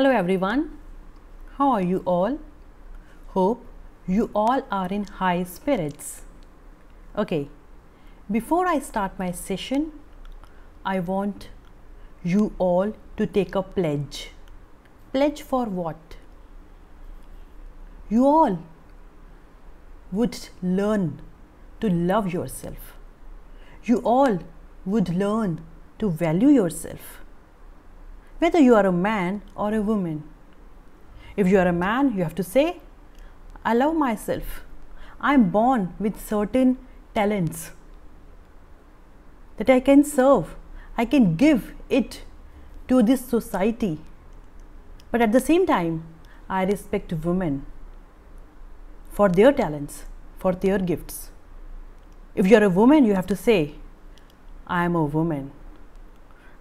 Hello everyone. How are you all? Hope you all are in high spirits. Okay, before I start my session, I want you all to take a pledge. Pledge for what? You all would learn to love yourself. You all would learn to value yourself. Whether you are a man or a woman. If you are a man, you have to say, I love myself. I am born with certain talents that I can serve. I can give it to this society. But at the same time, I respect women for their talents, for their gifts. If you're a woman, you have to say, I am a woman.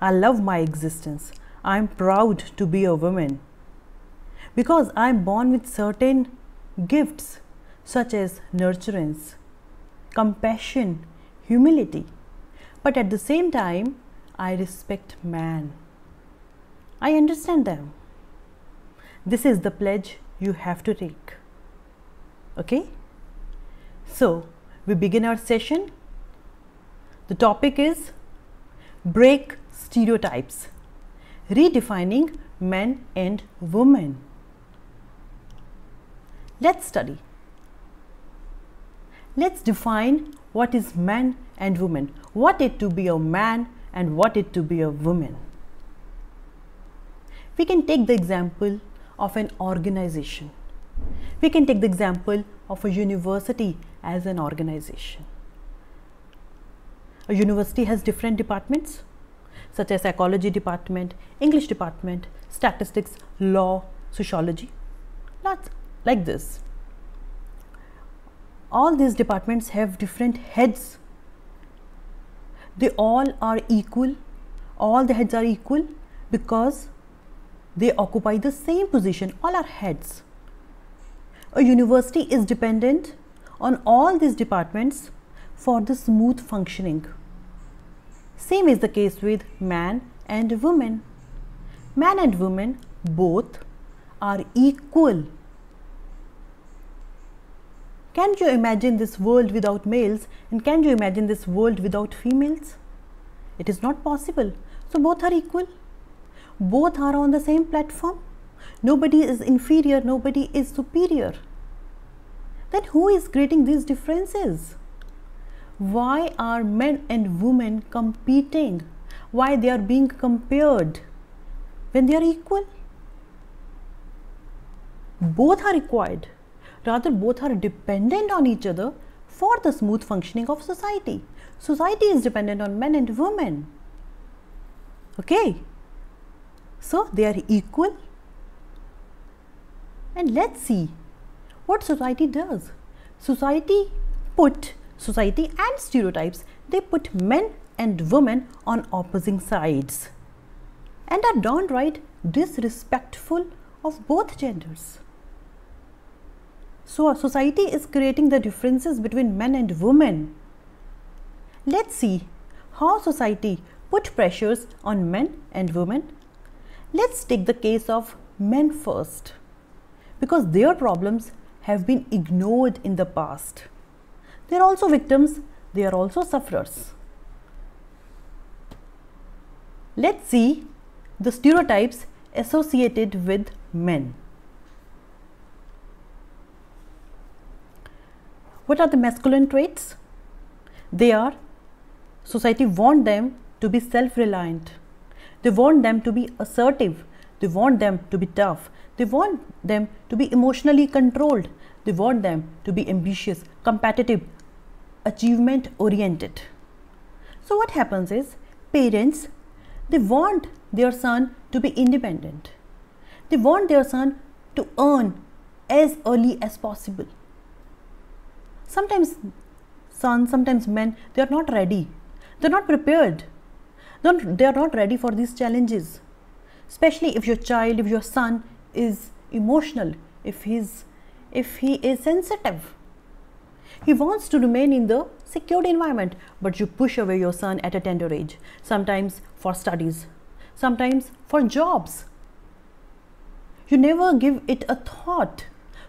I love my existence. I am proud to be a woman. Because I am born with certain gifts such as nurturance, compassion, humility. But at the same time, I respect man. I understand them. This is the pledge you have to take. Okay? So, we begin our session. The topic is break stereotypes, redefining men and women. Let's study. Let's define what is man and woman, what it to be a man and what it to be a woman. We can take the example of an organization. We can take the example of a university as an organization. A university has different departments such as psychology department, English department, statistics, law, sociology. Not like this. All these departments have different heads. They all are equal. All the heads are equal because they occupy the same position. All are heads. A university is dependent on all these departments for the smooth functioning. Same is the case with man and woman. Man and woman both are equal. Can you imagine this world without males and can you imagine this world without females? It is not possible. So both are equal. Both are on the same platform. Nobody is inferior, nobody is superior. Then who is creating these differences? Why are men and women competing? Why they are being compared when they are equal? Both are required. Rather, both are dependent on each other for the smooth functioning of society. Society is dependent on men and women. Okay? So, they are equal. And let's see what society does. Society put society and stereotypes, they put men and women on opposing sides and are downright disrespectful of both genders. So, our society is creating the differences between men and women. Let's see how society put pressures on men and women. Let's take the case of men first because their problems have been ignored in the past. They are also victims, they are also sufferers. Let's see the stereotypes associated with men. What are the masculine traits? They are society want them to be self-reliant. They want them to be assertive. They want them to be tough. They want them to be emotionally controlled. They want them to be ambitious, competitive, achievement oriented. So what happens is parents they want their son to be independent. They want their son to earn as early as possible. Sometimes sons, sometimes men, they are not ready. They're not prepared. They are not ready for these challenges. Especially if your child, if your son is emotional, if he's if he is sensitive he wants to remain in the secured environment, but you push away your son at a tender age, sometimes for studies, sometimes for jobs. You never give it a thought.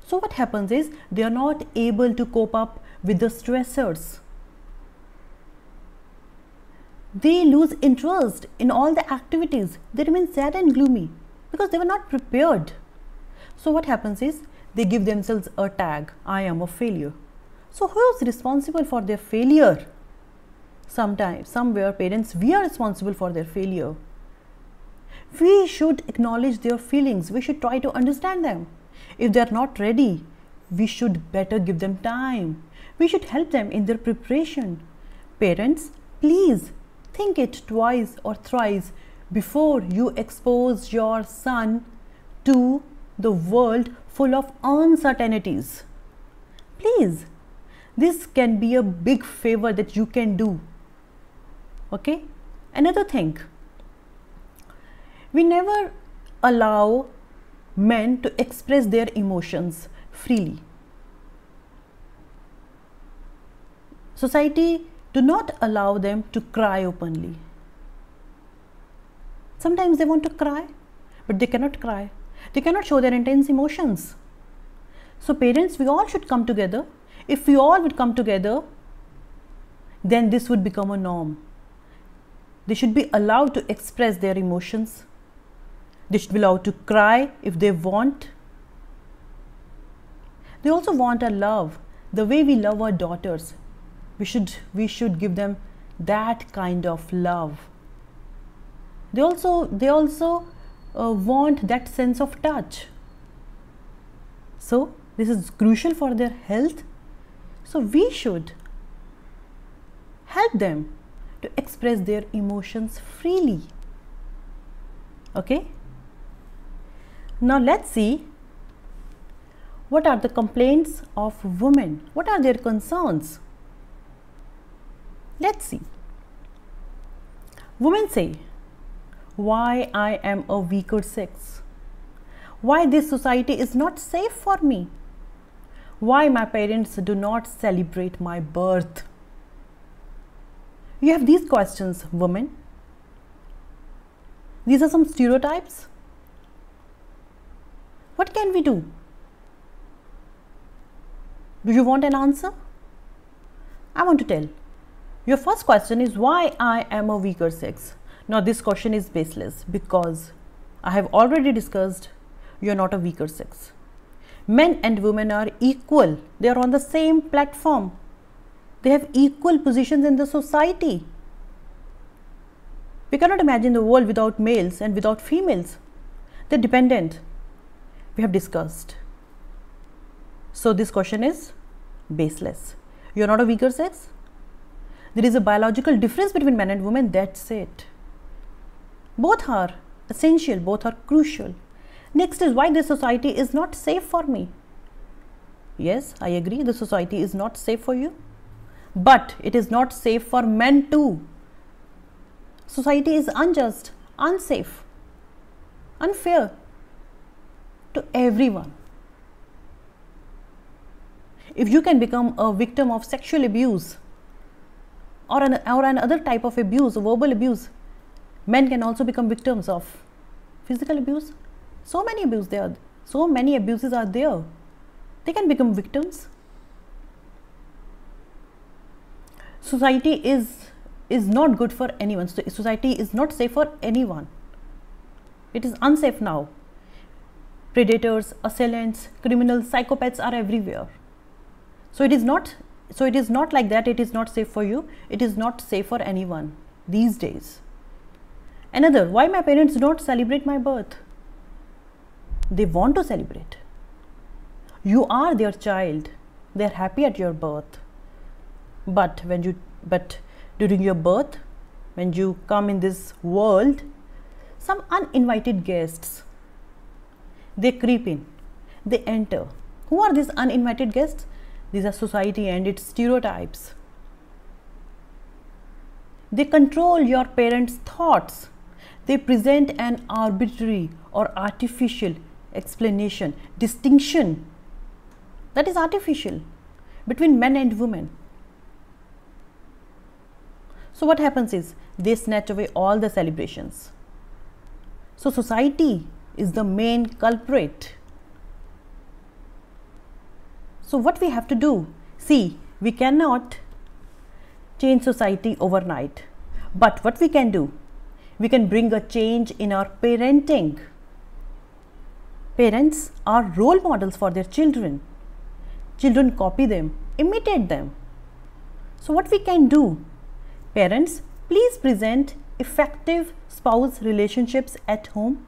So, what happens is they are not able to cope up with the stressors. They lose interest in all the activities. They remain sad and gloomy because they were not prepared. So, what happens is they give themselves a tag I am a failure. So, who is responsible for their failure? Sometimes, somewhere, parents, we are responsible for their failure. We should acknowledge their feelings, we should try to understand them. If they are not ready, we should better give them time. We should help them in their preparation. Parents, please think it twice or thrice before you expose your son to the world full of uncertainties. Please, this can be a big favor that you can do. Okay? Another thing, we never allow men to express their emotions freely. Society do not allow them to cry openly. Sometimes they want to cry, but they cannot cry. They cannot show their intense emotions. So, parents, we all should come together. If we all would come together, then this would become a norm. They should be allowed to express their emotions. They should be allowed to cry if they want. They also want our love, the way we love our daughters. We should, we should give them that kind of love. They also, they also uh, want that sense of touch. So, this is crucial for their health. So, we should help them to express their emotions freely. Okay? Now, let's see what are the complaints of women? What are their concerns? Let's see. Women say, why I am a weaker sex, why this society is not safe for me, why my parents do not celebrate my birth. You have these questions, women. These are some stereotypes. What can we do? Do you want an answer? I want to tell. Your first question is why I am a weaker sex. Now, this question is baseless because I have already discussed you are not a weaker sex. Men and women are equal, they are on the same platform, they have equal positions in the society. We cannot imagine the world without males and without females, they're dependent. We have discussed. So, this question is baseless. You are not a weaker sex. There is a biological difference between men and women, that's it. Both are essential, both are crucial. Next is why this society is not safe for me. Yes, I agree, the society is not safe for you, but it is not safe for men too. Society is unjust, unsafe, unfair to everyone. If you can become a victim of sexual abuse or, an, or another type of abuse, verbal abuse, men can also become victims of physical abuse so many abuse there so many abuses are there. They can become victims. Society is is not good for anyone. So society is not safe for anyone. It is unsafe now. Predators assailants criminals psychopaths are everywhere. So it is not so it is not like that it is not safe for you. It is not safe for anyone these days. Another, why my parents don't celebrate my birth? They want to celebrate. You are their child. They are happy at your birth. But when you but during your birth, when you come in this world, some uninvited guests they creep in, they enter. Who are these uninvited guests? These are society and its stereotypes. They control your parents' thoughts they present an arbitrary or artificial explanation, distinction that is artificial between men and women. So, what happens is they snatch away all the celebrations. So, society is the main culprit. So, what we have to do? See, we cannot change society overnight, but what we can do? We can bring a change in our parenting. Parents are role models for their children. Children copy them, imitate them. So, what we can do? Parents, please present effective spouse relationships at home.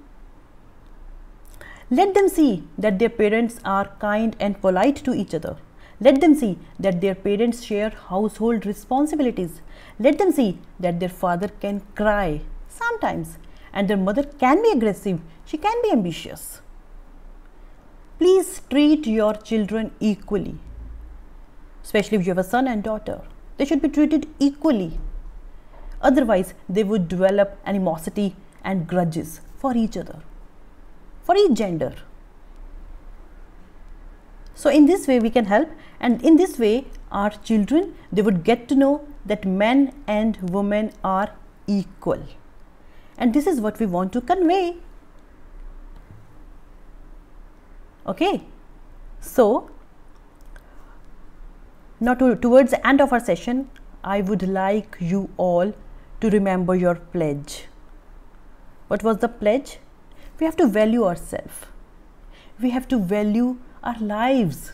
Let them see that their parents are kind and polite to each other. Let them see that their parents share household responsibilities. Let them see that their father can cry sometimes and their mother can be aggressive. She can be ambitious. Please treat your children equally, especially if you have a son and daughter. They should be treated equally. Otherwise, they would develop animosity and grudges for each other, for each gender. So, in this way, we can help, and in this way, our children they would get to know that men and women are equal, and this is what we want to convey. Okay, so now to, towards the end of our session, I would like you all to remember your pledge. What was the pledge? We have to value ourselves. We have to value our lives.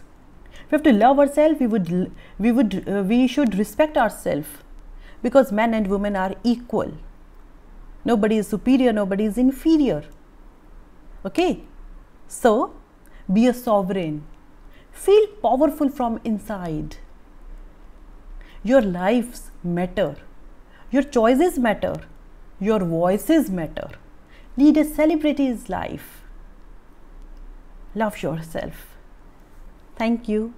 We have to love ourselves. We would, we would, uh, we should respect ourselves because men and women are equal. Nobody is superior. Nobody is inferior. Okay. So, be a sovereign. Feel powerful from inside. Your lives matter. Your choices matter. Your voices matter. Lead a celebrity's life. Love yourself. Thank you.